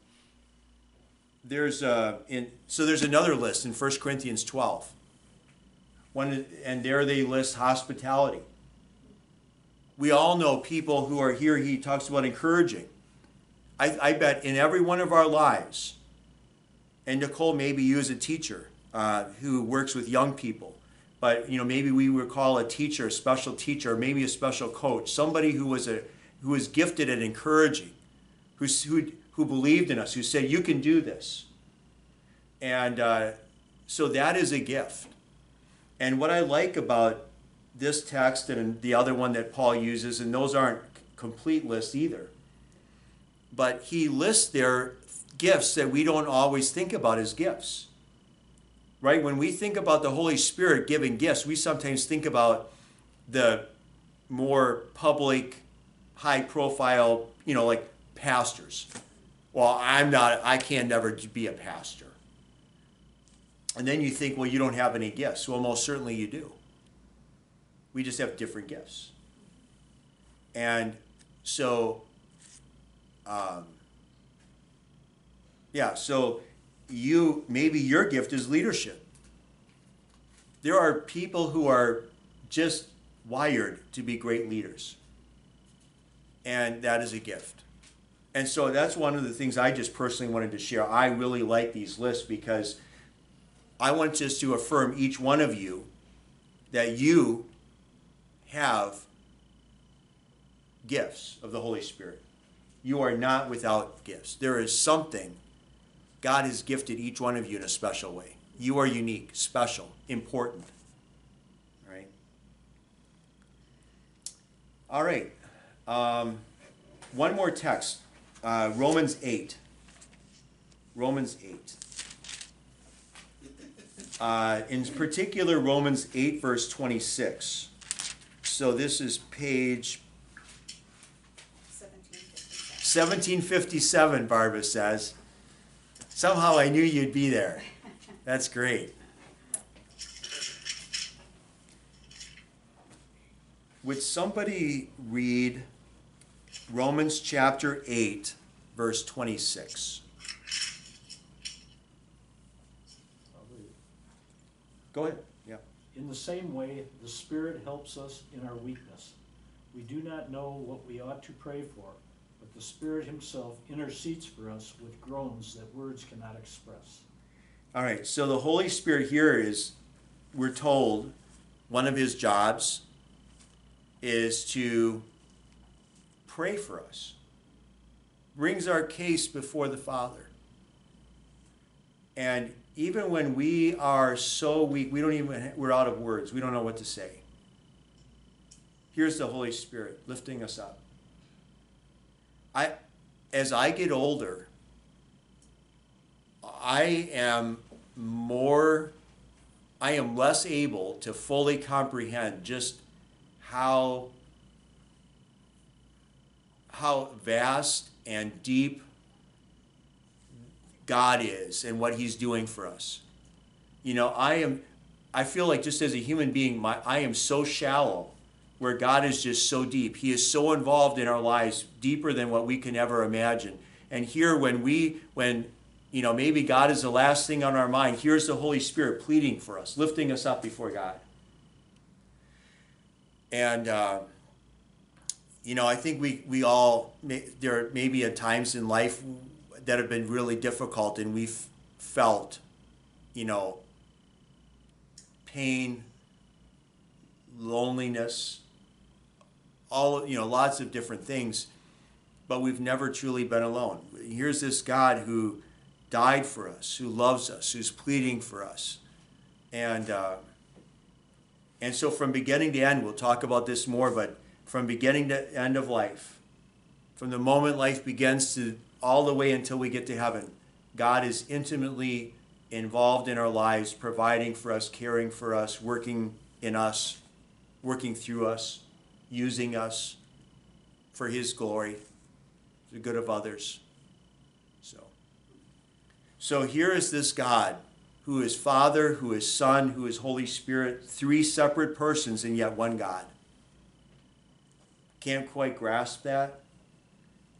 there's a in so there's another list in 1 corinthians 12 one and there they list hospitality. We all know people who are here he talks about encouraging. I, I bet in every one of our lives and nicole maybe you as a teacher uh, who works with young people but you know maybe we would call a teacher a special teacher or maybe a special coach somebody who was a who was gifted at encouraging who, who, who believed in us, who said, You can do this. And uh, so that is a gift. And what I like about this text and the other one that Paul uses, and those aren't complete lists either, but he lists there gifts that we don't always think about as gifts. Right? When we think about the Holy Spirit giving gifts, we sometimes think about the more public, high profile, you know, like pastors. Well, I'm not, I can never be a pastor. And then you think, well, you don't have any gifts. Well, most certainly you do. We just have different gifts. And so, um, yeah, so you, maybe your gift is leadership. There are people who are just wired to be great leaders. And that is a gift. And so that's one of the things I just personally wanted to share. I really like these lists because I want just to affirm each one of you that you have gifts of the Holy Spirit. You are not without gifts. There is something God has gifted each one of you in a special way. You are unique, special, important. All right? All right. Um, one more text uh, Romans 8. Romans 8. Uh, in particular, Romans 8, verse 26. So this is page Seventeen fifty-seven. 1757, Barbara says. Somehow I knew you'd be there. That's great. Would somebody read Romans chapter 8, verse 26? Go ahead. Yeah. In the same way, the Spirit helps us in our weakness. We do not know what we ought to pray for, but the Spirit Himself intercedes for us with groans that words cannot express. All right. So the Holy Spirit here is, we're told, one of his jobs is to pray for us, brings our case before the Father. And even when we are so weak, we don't even, we're out of words, we don't know what to say. Here's the Holy Spirit lifting us up. I, as I get older, I am more, I am less able to fully comprehend just how how vast and deep God is and what He's doing for us. You know, I am, I feel like just as a human being, my, I am so shallow where God is just so deep. He is so involved in our lives, deeper than what we can ever imagine. And here, when we, when, you know, maybe God is the last thing on our mind, here's the Holy Spirit pleading for us, lifting us up before God. And, uh, you know, I think we, we all, there may be at times in life that have been really difficult and we've felt, you know, pain, loneliness, all, you know, lots of different things, but we've never truly been alone. Here's this God who died for us, who loves us, who's pleading for us. And, uh, and so from beginning to end, we'll talk about this more, but from beginning to end of life, from the moment life begins to all the way until we get to heaven, God is intimately involved in our lives, providing for us, caring for us, working in us, working through us, using us for His glory, for the good of others. So, so here is this God who is Father, who is Son, who is Holy Spirit, three separate persons and yet one God. Can't quite grasp that,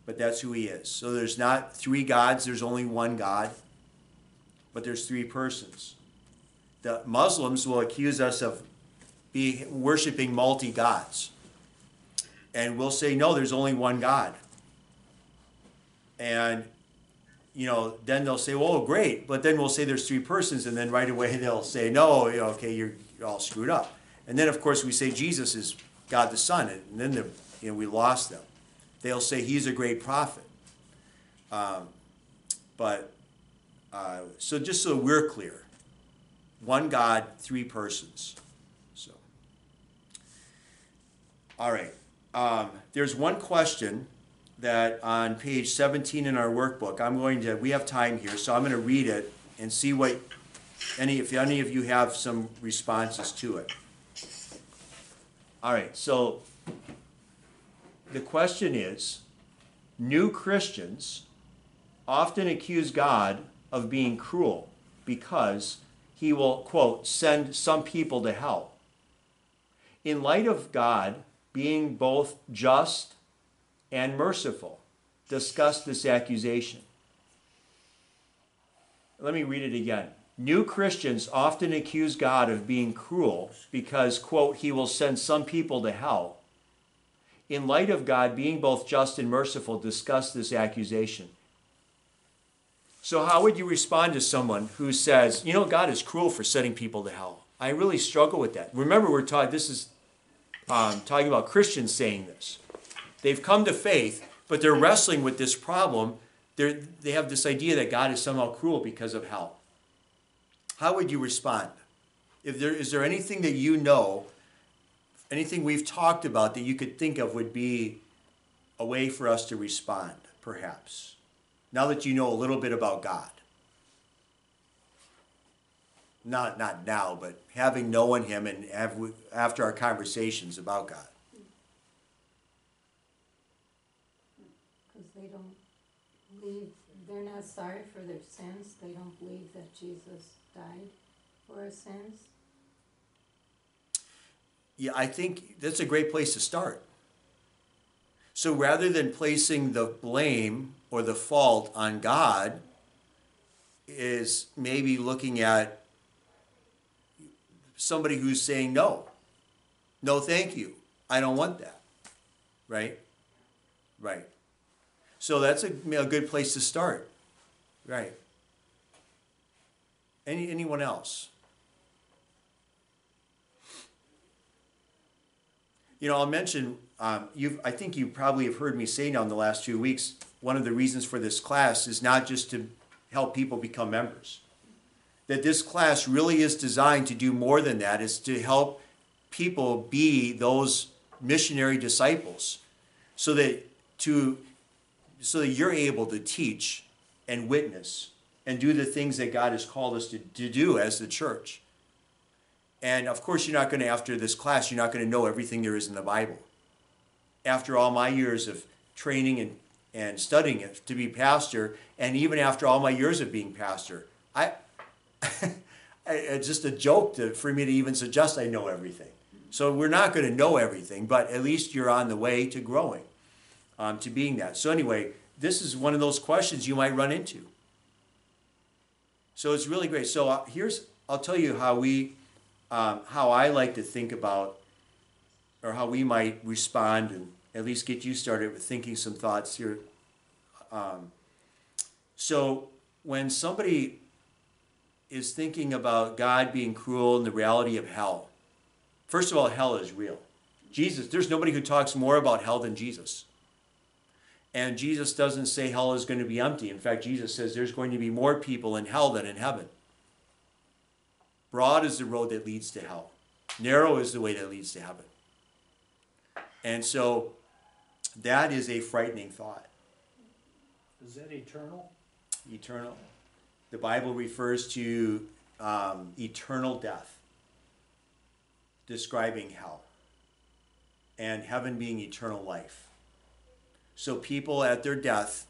but that's who He is. So there's not three gods, there's only one God, but there's three persons. The Muslims will accuse us of be worshiping multi gods. And we'll say, no, there's only one God. And you know, then they'll say, "Well, great," but then we'll say there's three persons, and then right away they'll say, "No, okay, you're, you're all screwed up." And then of course we say Jesus is God the Son, and then the, you know we lost them. They'll say he's a great prophet. Um, but uh, so just so we're clear, one God, three persons. So, all right. Um, there's one question that on page 17 in our workbook, I'm going to, we have time here, so I'm going to read it and see what, any, if any of you have some responses to it. All right, so the question is New Christians often accuse God of being cruel because he will, quote, send some people to hell. In light of God being both just and merciful. Discuss this accusation. Let me read it again. New Christians often accuse God of being cruel because, quote, he will send some people to hell. In light of God being both just and merciful, discuss this accusation. So, how would you respond to someone who says, you know, God is cruel for sending people to hell? I really struggle with that. Remember, we're talking, this is um, talking about Christians saying this. They've come to faith, but they're wrestling with this problem. They're, they have this idea that God is somehow cruel because of hell. How would you respond? If there is there anything that you know, anything we've talked about that you could think of would be a way for us to respond, perhaps, now that you know a little bit about God? Not not now, but having known Him and after our conversations about God. Because they don't believe, they're not sorry for their sins, they don't believe that Jesus died for our sins. Yeah, I think that's a great place to start. So rather than placing the blame or the fault on God, is maybe looking at somebody who's saying no. No, thank you. I don't want that. Right? Right. So that's a, a good place to start. Right. Any anyone else? You know, I'll mention. Um, you, I think you probably have heard me say now in the last few weeks. One of the reasons for this class is not just to help people become members. That this class really is designed to do more than that. Is to help people be those missionary disciples, so that to so that you're able to teach and witness and do the things that God has called us to, to do as the church. And of course, you're not going to, after this class, you're not going to know everything there is in the Bible. After all my years of training and, and studying it to be pastor, and even after all my years of being pastor, I, it's just a joke to, for me to even suggest I know everything. So we're not going to know everything, but at least you're on the way to growing, um, to being that. So anyway, this is one of those questions you might run into. So it's really great. So uh, here's, I'll tell you how we, um, how I like to think about, or how we might respond, and at least get you started with thinking some thoughts here. Um, so when somebody is thinking about God being cruel and the reality of hell, first of all, hell is real. Jesus, there's nobody who talks more about hell than Jesus. And Jesus doesn't say hell is going to be empty. In fact, Jesus says there's going to be more people in hell than in heaven. Broad is the road that leads to hell, narrow is the way that leads to heaven. And so that is a frightening thought. Is that eternal? Eternal. The Bible refers to um, eternal death, describing hell, and heaven being eternal life. So people at their death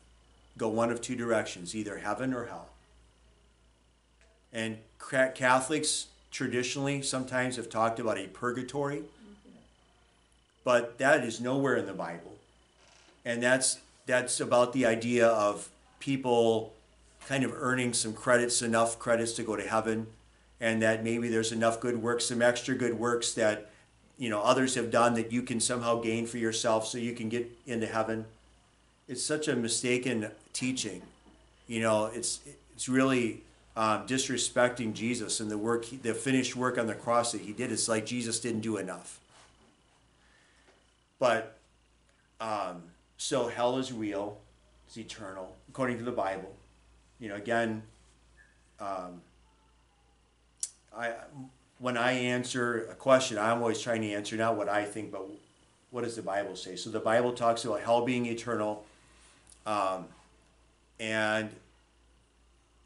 go one of two directions either heaven or hell. And Catholics traditionally sometimes have talked about a purgatory, but that is nowhere in the Bible. And that's that's about the idea of people kind of earning some credits, enough credits to go to heaven, and that maybe there's enough good works, some extra good works that you know others have done that you can somehow gain for yourself so you can get into heaven. It's such a mistaken teaching. You know, it's it's really um, disrespecting Jesus and the work, the finished work on the cross that he did. It's like Jesus didn't do enough. But um, so hell is real, it's eternal, according to the Bible. You know, again, um, I when I answer a question, I'm always trying to answer not what I think, but what does the Bible say? So the Bible talks about hell being eternal, um, and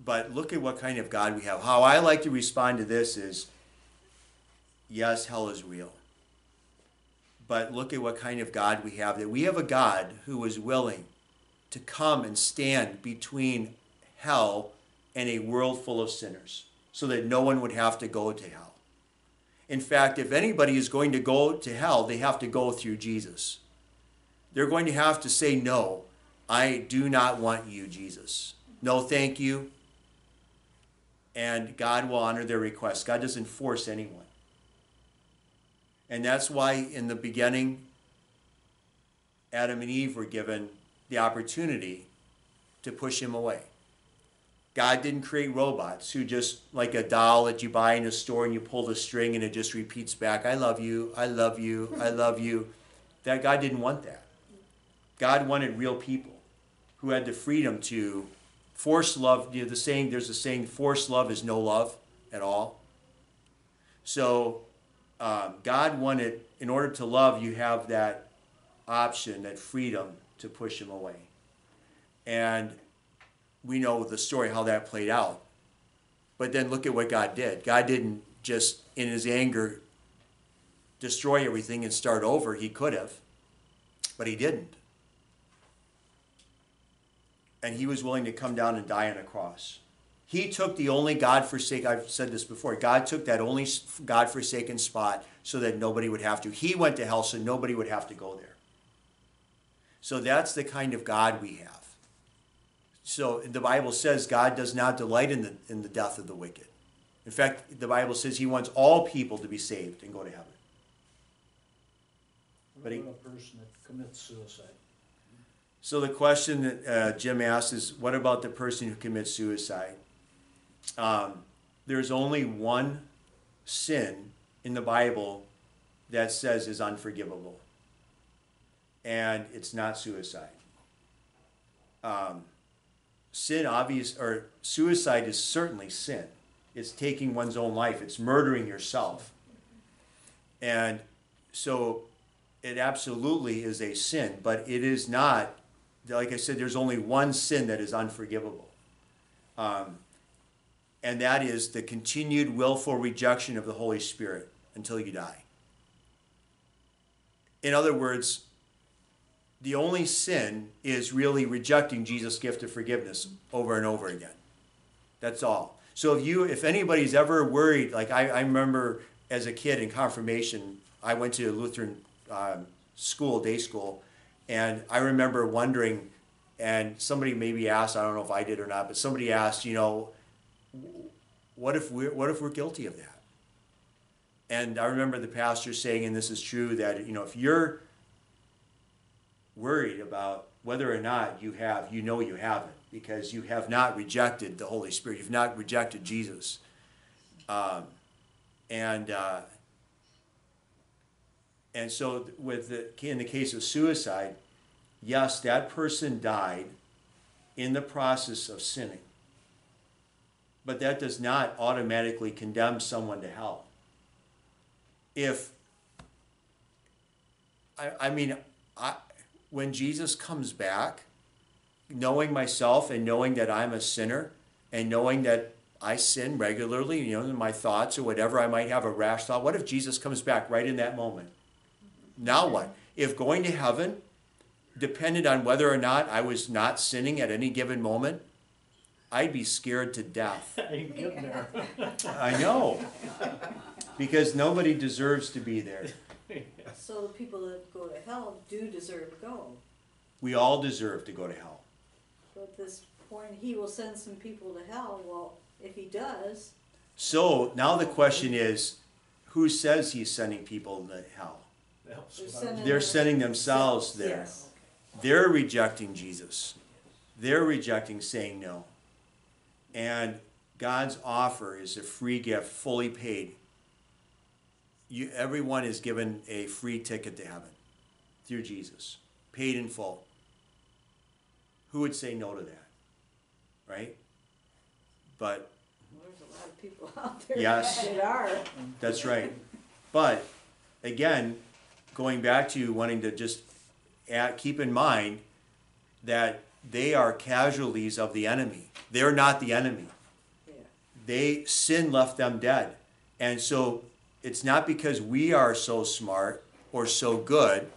but look at what kind of God we have. How I like to respond to this is, yes, hell is real. But look at what kind of God we have. That we have a God who is willing to come and stand between hell and a world full of sinners so that no one would have to go to hell. In fact, if anybody is going to go to hell, they have to go through Jesus. They're going to have to say, No, I do not want you, Jesus. No, thank you. And God will honor their request. God doesn't force anyone. And that's why in the beginning, Adam and Eve were given the opportunity to push him away. God didn't create robots who just like a doll that you buy in a store and you pull the string and it just repeats back, I love you, I love you, I love you. That God didn't want that. God wanted real people who had the freedom to force love. You know, the saying, there's a saying, forced love is no love at all. So um, God wanted, in order to love, you have that option, that freedom to push him away. And we know the story how that played out. But then look at what God did. God didn't just, in his anger, destroy everything and start over. He could have, but he didn't. And he was willing to come down and die on a cross. He took the only God forsaken, I've said this before, God took that only God forsaken spot so that nobody would have to. He went to hell so nobody would have to go there. So that's the kind of God we have. So the Bible says God does not delight in the, in the death of the wicked. In fact, the Bible says he wants all people to be saved and go to heaven. What But he- a person that commits suicide? So the question that uh, Jim asked is, what about the person who commits suicide? Um, there's only one sin in the Bible that says is unforgivable, and it's not suicide. Um, sin, obvious, or suicide is certainly sin. It's taking one's own life. It's murdering yourself, and so it absolutely is a sin, but it is not like I said, there's only one sin that is unforgivable. Um, and that is the continued willful rejection of the Holy Spirit until you die. In other words, the only sin is really rejecting Jesus' gift of forgiveness over and over again. That's all. So if you, if anybody's ever worried, like I, I remember as a kid in confirmation, I went to a Lutheran um, school, day school, and I remember wondering, and somebody maybe asked, I don't know if I did or not, but somebody asked, you know, what if we're what if we're guilty of that? And I remember the pastor saying, and this is true, that you know, if you're worried about whether or not you have, you know you haven't, because you have not rejected the Holy Spirit. You've not rejected Jesus. Um, and uh, and so, with the, in the case of suicide, yes, that person died in the process of sinning. But that does not automatically condemn someone to hell. If I, I mean, I, when Jesus comes back, knowing myself and knowing that I'm a sinner and knowing that I sin regularly, you know, in my thoughts or whatever, I might have a rash thought. What if Jesus comes back right in that moment? Now what? If going to heaven depended on whether or not I was not sinning at any given moment, I'd be scared to death. I ain't getting there. I know. Because nobody deserves to be there. So the people that go to hell do deserve to go. We all deserve to go to hell. But at this point, he will send some people to hell. Well, if he does, So now the question is who says he's sending people to hell? That they're what I was- sending. They're sending themselves there. Yes. They're rejecting Jesus. They're rejecting saying no. And God's offer is a free gift, fully paid. You, everyone is given a free ticket to heaven through Jesus, paid in full. Who would say no to that? Right? But Well, There's a lot of people out there Yes. that are. That's right. But again, going back to you wanting to just add, keep in mind that they are casualties of the enemy. They're not the enemy. Yeah. They sin left them dead. And so it's not because we are so smart or so good.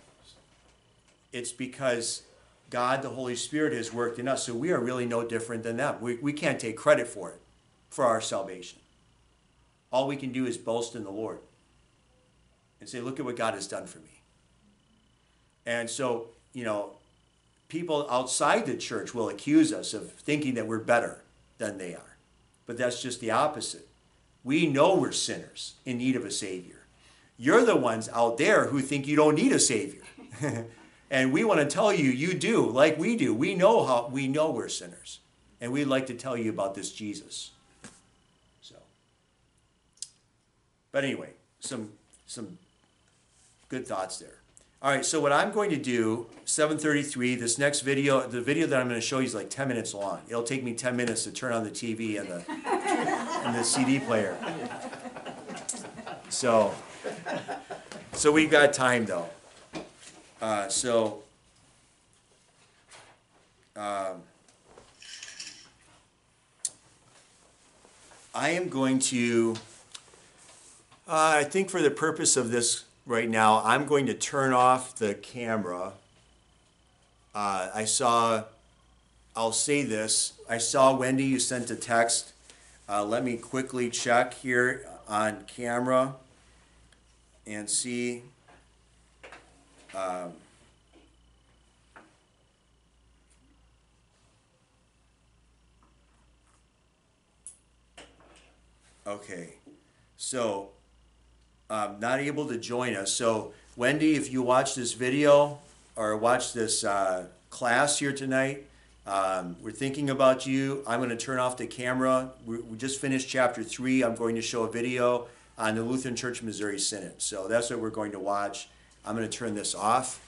It's because God, the Holy Spirit, has worked in us. So we are really no different than them. We, we can't take credit for it, for our salvation. All we can do is boast in the Lord and say, look at what God has done for me. And so, you know, people outside the church will accuse us of thinking that we're better than they are. But that's just the opposite. We know we're sinners in need of a Savior. You're the ones out there who think you don't need a Savior. and we want to tell you you do, like we do. We know how we know we're sinners. And we'd like to tell you about this Jesus. So but anyway, some some good thoughts there. All right, so what I'm going to do, 733, this next video, the video that I'm going to show you is like 10 minutes long. It'll take me 10 minutes to turn on the TV and the and the CD player. So so we've got time though. Uh, so um, I am going to uh, I think for the purpose of this right now, I'm going to turn off the camera. Uh, I saw, I'll say this. I saw Wendy, you sent a text. Uh, let me quickly check here on camera and see. Um, okay, so um, not able to join us. So, Wendy, if you watch this video or watch this uh, class here tonight, um, we're thinking about you. I'm going to turn off the camera. We, we just finished chapter three. I'm going to show a video on the Lutheran Church Missouri Synod. So, that's what we're going to watch. I'm going to turn this off.